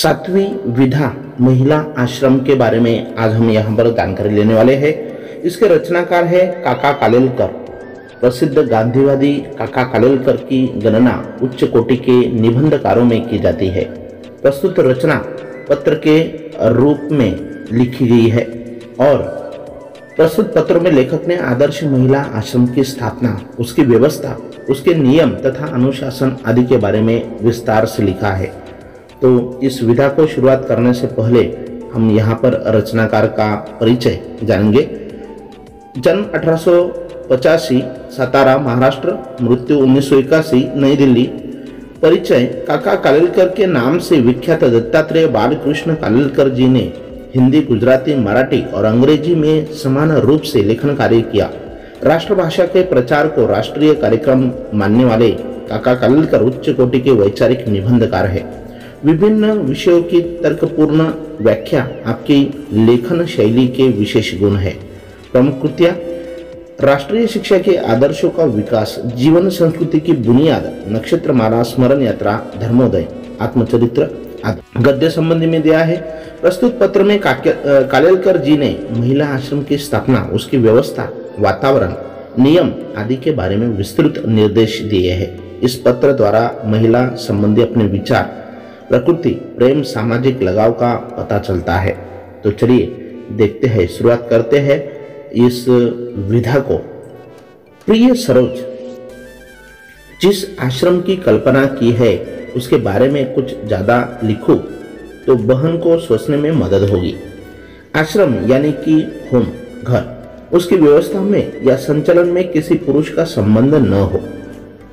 सातवीं विधा महिला आश्रम के बारे में आज हम यहाँ पर जानकारी लेने वाले हैं। इसके रचनाकार है काका कालेलकर। प्रसिद्ध गांधीवादी काका कालेलकर की गणना उच्च कोटि के निबंधकारों में की जाती है। प्रस्तुत रचना पत्र के रूप में लिखी गई है और प्रस्तुत पत्र में लेखक ने आदर्श महिला आश्रम की स्थापना, उसकी व्यवस्था, उसके नियम तथा अनुशासन आदि के बारे में विस्तार से लिखा है। तो इस विधा को शुरुआत करने से पहले हम यहाँ पर रचनाकार का परिचय जानेंगे। जन्म अठारह सतारा, महाराष्ट्र, मृत्यु उन्नीस सौ इक्यासी, नई दिल्ली। परिचय काका कालेलकर के नाम से विख्यात दत्तात्रेय बालकृष्ण कालेलकर जी ने हिंदी, गुजराती, मराठी और अंग्रेज़ी में समान रूप से लेखन कार्य किया। राष्ट्रभाषा के प्रचार को राष्ट्रीय कार्यक्रम मानने वाले काका कालेलकर उच्च कोटि के वैचारिक निबंधकार है। विभिन्न विषयों की तर्कपूर्ण व्याख्या आपकी लेखन शैली के विशेष गुण है। प्रमुख कृतियाँ, राष्ट्रीय शिक्षा के आदर्शों का विकास, जीवन संस्कृति की बुनियाद, नक्षत्र माला, स्मरण यात्रा, धर्मोदय, आत्मचरित्र गद्य संबंधी में दिया है, प्रस्तुत पत्र में कालेलकर जी ने महिला आश्रम की स्थापना, उसकी व्यवस्था, वातावरण, नियम आदि के बारे में विस्तृत निर्देश दिए हैं। इस पत्र द्वारा महिला संबंधी अपने विचार प्रकृति, प्रेम, सामाजिक लगाव का पता चलता है। तो चलिए, देखते हैं, शुरुआत करते हैं इस विधा को। प्रिय सरोज, जिस आश्रम की कल्पना की है, उसके बारे में कुछ ज़्यादा लिखो तो बहन को सोचने में मदद होगी। आश्रम, यानी कि होम, घर, उसकी व्यवस्था में या संचालन में किसी पुरुष का संबंध न हो।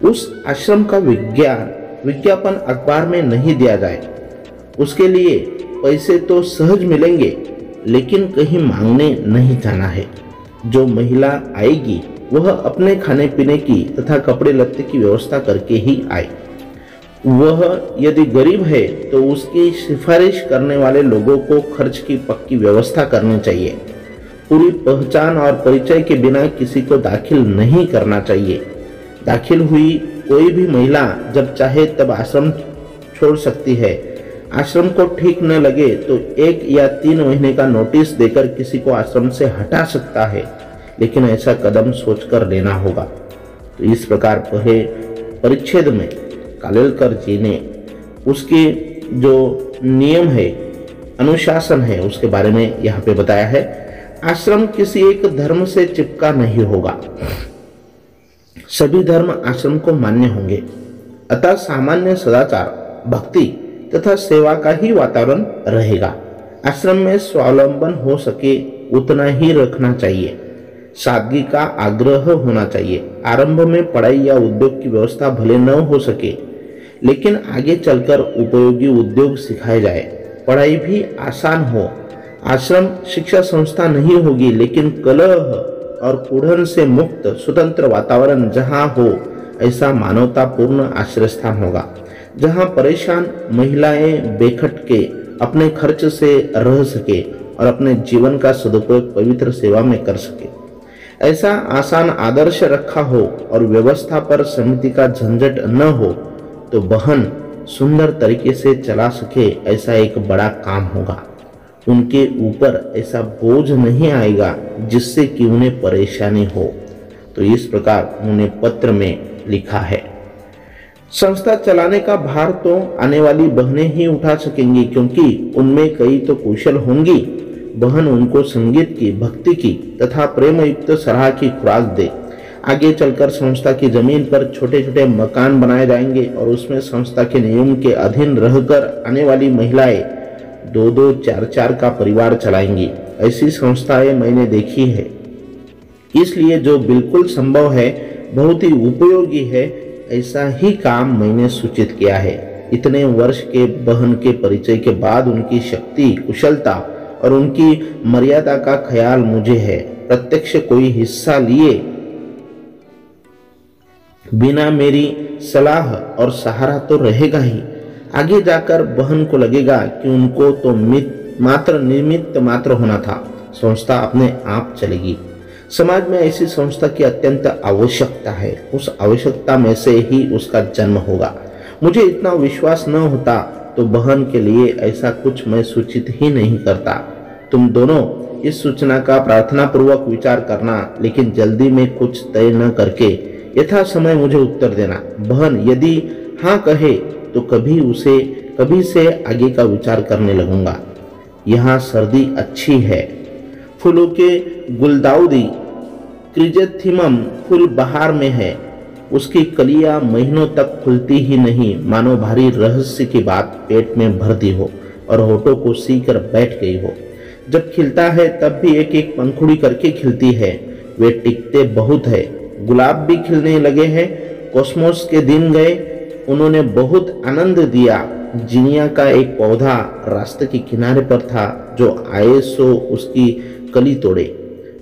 उस आश्रम का विज्ञान विज्ञापन अखबार में नहीं दिया जाए। उसके लिए पैसे तो सहज मिलेंगे, लेकिन कहीं मांगने नहीं जाना है। जो महिला आएगी, वह अपने खाने पीने की तथा कपड़े लत्ते की व्यवस्था करके ही आए। वह यदि गरीब है तो उसकी सिफारिश करने वाले लोगों को खर्च की पक्की व्यवस्था करनी चाहिए। पूरी पहचान और परिचय के बिना किसी को दाखिल नहीं करना चाहिए। दाखिल हुई कोई भी महिला जब चाहे तब आश्रम छोड़ सकती है। आश्रम को ठीक न लगे तो एक या तीन महीने का नोटिस देकर किसी को आश्रम से हटा सकता है, लेकिन ऐसा कदम सोचकर लेना होगा। तो इस प्रकार पहले परिच्छेद में कालेलकर जी ने उसके जो नियम है, अनुशासन है, उसके बारे में यहाँ पे बताया है। आश्रम किसी एक धर्म से चिपका नहीं होगा। सभी धर्म आश्रम को मान्य होंगे। अतः सामान्य सदाचार, भक्ति तथा सेवा का ही वातावरण रहेगा। आश्रम में स्वावलंबन हो सके उतना ही रखना चाहिए। सादगी का आग्रह होना चाहिए। आरंभ में पढ़ाई या उद्योग की व्यवस्था भले न हो सके, लेकिन आगे चलकर उपयोगी उद्योग सिखाए जाए। पढ़ाई भी आसान हो। आश्रम, शिक्षा संस्था नहीं होगी, लेकिन कलह और कुढ़न से मुक्त स्वतंत्र वातावरण जहाँ हो, ऐसा मानवतापूर्ण आश्रय स्थान होगा, जहाँ परेशान महिलाएँ बेखट के अपने खर्च से रह सके और अपने जीवन का सदुपयोग पवित्र सेवा में कर सके। ऐसा आसान आदर्श रखा हो और व्यवस्था पर समिति का झंझट न हो तो बहन सुंदर तरीके से चला सके, ऐसा एक बड़ा काम होगा। उनके ऊपर ऐसा बोझ नहीं आएगा जिससे कि उन्हें परेशानी हो। तो इस प्रकार उन्होंने पत्र में लिखा है। संस्था चलाने का भार तो आने वाली बहनें ही उठा सकेंगी, क्योंकि उनमें कई तो कुशल होंगी। बहन उनको संगीत की, भक्ति की तथा प्रेम युक्त सलाह की खुराक दे। आगे चलकर संस्था की ज़मीन पर छोटे छोटे मकान बनाए जाएँगे और उसमें संस्था के नियम के अधीन रहकर आने वाली महिलाएँ दो दो चार चार का परिवार चलाएँगी। ऐसी संस्थाएँ मैंने देखी है। इसलिए जो बिल्कुल संभव है, बहुत ही उपयोगी है, ऐसा ही काम मैंने सूचित किया है। इतने वर्ष के बहन के परिचय के बाद उनकी शक्ति, कुशलता और उनकी मर्यादा का ख्याल मुझे है। प्रत्यक्ष कोई हिस्सा लिए बिना मेरी सलाह और सहारा तो रहेगा ही। आगे जाकर बहन को लगेगा कि उनको तो मित, मात्र निमित्त मात्र होना था। संस्था अपने आप चलेगी। समाज में ऐसी संस्था की अत्यंत आवश्यकता है। उस आवश्यकता में से ही उसका जन्म होगा। मुझे इतना विश्वास न होता तो बहन के लिए ऐसा कुछ मैं सूचित ही नहीं करता। तुम दोनों इस सूचना का प्रार्थना पूर्वक विचार करना, लेकिन जल्दी में कुछ तय न करके यथा समय मुझे उत्तर देना। बहन, यदि हाँ कहे तो कभी उसे, कभी से आगे का विचार करने लगूँगा। यहाँ सर्दी अच्छी है। फूलों के गुलदाउदी, क्रिजेथिमम फूल बहार में है। उसकी कलियाँ महीनों तक खुलती ही नहीं। मानो भारी रहस्य की बात पेट में भर दी हो और होठों को सीकर बैठ गई हो। जब खिलता है, तब भी एक एक पंखुड़ी करके खिलती है। वे टिकते बहुत है। गुलाब भी खिलने लगे हैं। कॉस्मोस के दिन गए। उन्होंने बहुत आनंद दिया। जिनिया का एक पौधा रास्ते के किनारे पर था जो आए सो उसकी कली तोड़े।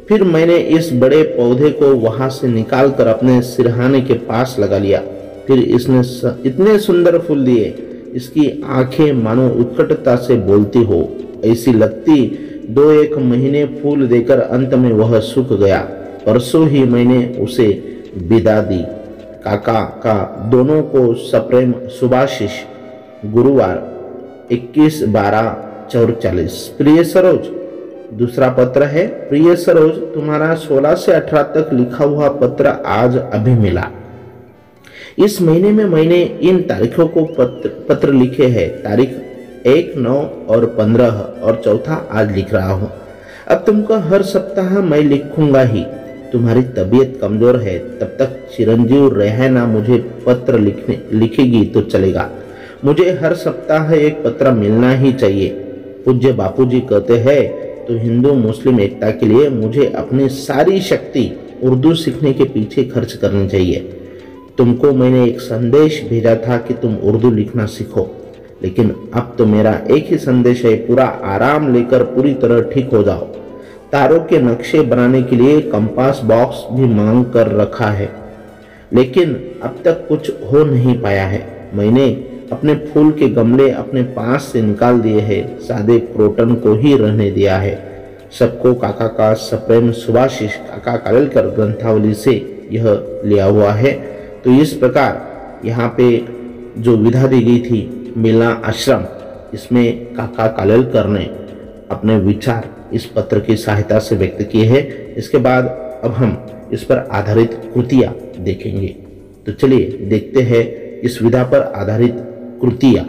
फिर मैंने इस बड़े पौधे को वहाँ से निकालकर अपने सिरहाने के पास लगा लिया। फिर इसने स, इतने सुंदर फूल दिए इसकी आँखें मानो उत्कटता से बोलती हो। ऐसी लगती दो एक महीने फूल देकर अंत में वह सूख गया। परसों ही मैंने उसे विदा दी। काका का दोनों को सप्रेम सुभाशिष गुरुवार 21 बारह चौचालीस प्रिय सरोज, दूसरा पत्र है। प्रिय सरोज, तुम्हारा 16 से 18 तक लिखा हुआ पत्र आज अभी मिला। इस महीने में मैंने इन तारीखों को पत्र पत्र लिखे हैं। तारीख एक, नौ और पंद्रह और चौथा आज लिख रहा हूँ। अब तुमको हर सप्ताह मैं लिखूँगा ही। तुम्हारी तबीयत कमज़ोर है, तब तक चिरंजीव रहना मुझे पत्र लिखने, लिखेगी तो चलेगा। मुझे हर सप्ताह एक पत्र मिलना ही चाहिए। पूज्य बापूजी कहते हैं तो हिंदू, मुस्लिम एकता के लिए मुझे अपनी सारी शक्ति उर्दू सीखने के पीछे खर्च करनी चाहिए। तुमको मैंने एक संदेश भेजा था कि तुम उर्दू लिखना सीखो, लेकिन अब तो मेरा एक ही संदेश है, पूरा आराम लेकर पूरी तरह ठीक हो जाओ। तारों के नक्शे बनाने के लिए कंपास बॉक्स भी मांग कर रखा है। लेकिन अब तक कुछ हो नहीं पाया है। मैंने अपने फूल के गमले अपने पास से निकाल दिए हैं। सादे क्रोटन को ही रहने दिया है। सबको काका का सप्रेम सुभाषिष काका कालेलकर ग्रंथावली से यह लिया हुआ है। तो इस प्रकार यहाँ पे जो विधा दी गई थी, मिलना आश्रम, इसमें काका कालेलकर ने अपने विचार इस पत्र की सहायता से व्यक्त किए हैं। इसके बाद अब हम इस पर आधारित कृतियाँ देखेंगे। तो चलिए देखते हैं इस विधा पर आधारित कृतियाँ।